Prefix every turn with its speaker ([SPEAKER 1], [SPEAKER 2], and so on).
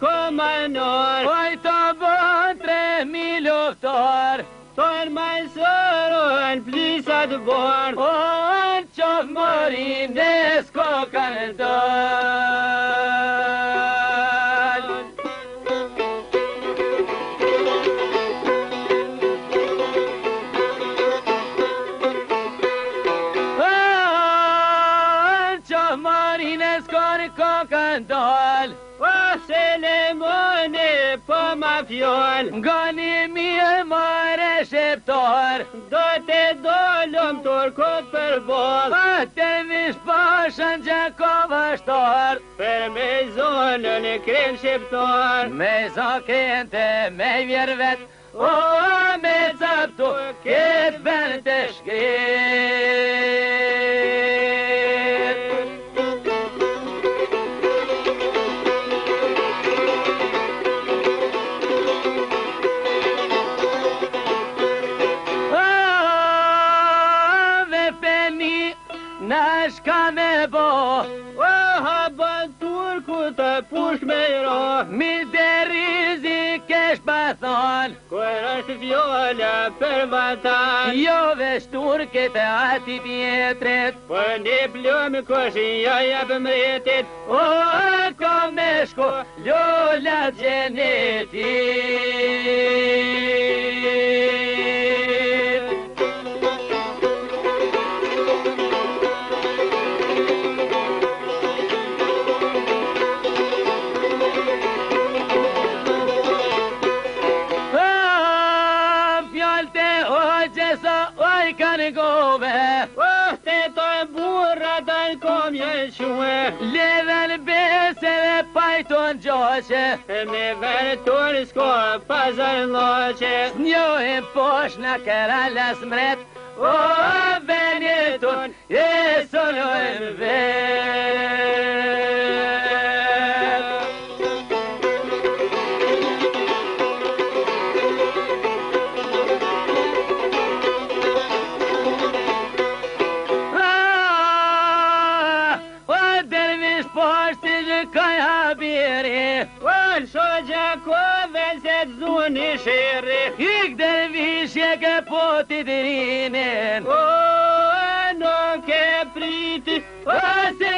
[SPEAKER 1] komanor Oj të bën tre mi luftor Tojnë majsëru në plisat bon O në qofë morim dhe s'ko kanë dol O në qofë morim dhe s'ko kanë dol Selemoni po ma fjol Gani mi e mare shqiptar Do të dollum turkot për bol Pa të vish pashën gjakova Për me zonë në krim shqiptar Me zakin të me vjerë vet O me zaptu këtë vend të shkrim shka me bo O hapa turku të push me i ro Mi dhe rizi kesh pa thon Ko e vjolla për vatan Jo vesh turke të ati pjetret Po e një plëm kosh i për mretit O e me shko lëllat gjenetit qesa oj kanë gove oh, Te to e burra dal kom je shue Leve në bese dhe pajto në gjoqe Me verë të në sko pazar në loqe Njo e posh në kera las mret Oh, venjetun e sonoj me vetë po është i dhe kaj habiri Kuel shogja ku vel se të zun i shiri Ik dervish e ke po të dirinin O, nuk e priti O, se